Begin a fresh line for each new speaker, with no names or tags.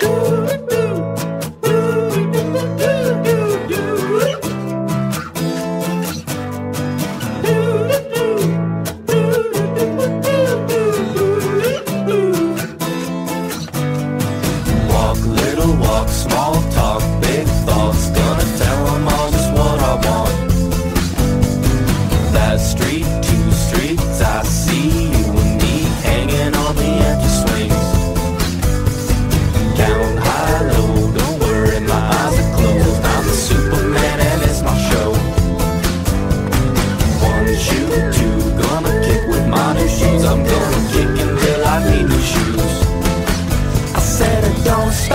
Walk, little walk, small talk, big thoughts. Don't stop,